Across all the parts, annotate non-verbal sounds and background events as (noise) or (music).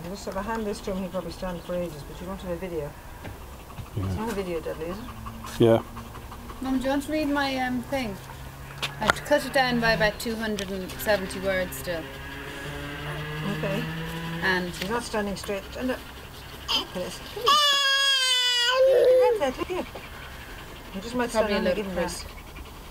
If you just have a hand this to him, he'll probably stand for ages, but you want to have a video. It's not a video, Dudley, is it? yeah. Mum, do you want to read my um, thing? I have to cut it down by about 270 words still. Okay. And He's not standing straight. Stand up. Okay, let's- come here. Hand that, look here. You just might stand Probably a on the little given this.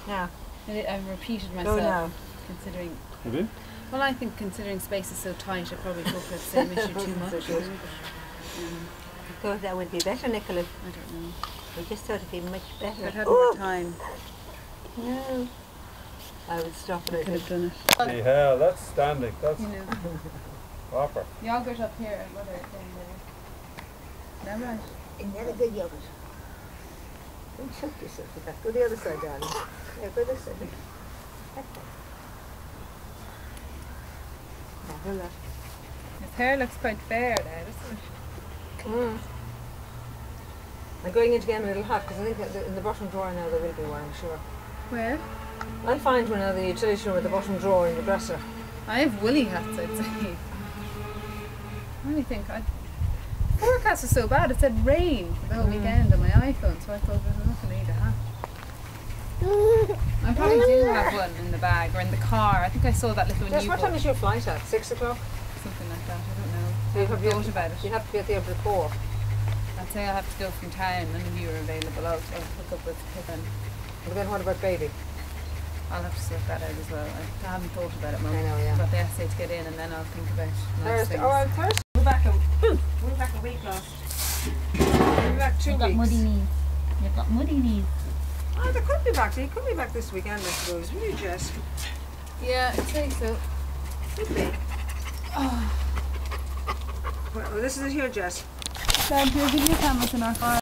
Now, I- I've repeated go myself now. considering. Have you? Well, I think considering space is so tight, I probably talk about the same issue too Wasn't (laughs) so much. good. Um, Thought that would be better, Nicola. I don't know. We just thought it'd be much If I'd better. had Oh, more time, no. I would stop I it. could have done it. The hell, that's standing. That's You know, (laughs) proper. yogurt up here and butter down there. Is that right? Isn't that a good yogurt? Don't choke yourself with that. Go the other side, darling. Yeah, go this side. Now, hold that. His hair looks quite fair now, doesn't it? Mm. I'm going in to get him a little hat because I think in the bottom drawer now there will be one, I'm sure. Where? I'll find one out of the utility room at the bottom drawer in the dresser. I have woolly hats, I'd say. I only think I. Forecast was so bad. It said rain for the whole Mm. weekend on my iPhone, so I thought there's nothing need a hat. I probably do have one in the bag or in the car. I think I saw that little Yes, new what time is your flight at? Six o'clock? something like that. I don't know. So you have, I thought about it. you have to be at the airport at four. I'd say I'll have to go from town, and if you are available, I'll, I'll hook up with Pippin. But then what about baby? I'll have to sort that out as well. I, I haven't thought about it, Mum. I know, yeah. I've got the essay to get in, and then I'll think about nice Thursday. things. Oh, on Thursday. We're back a, we're back a week last. We're back two You've got weeks. muddy knees. You've got muddy knees. Oh, they could be back. They could be back this weekend, I suppose. Will you, Jess? Yeah, I'd say so. Could be. Oh. Well, this is it here, Jess. Dad, give me a camera in our car?